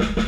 you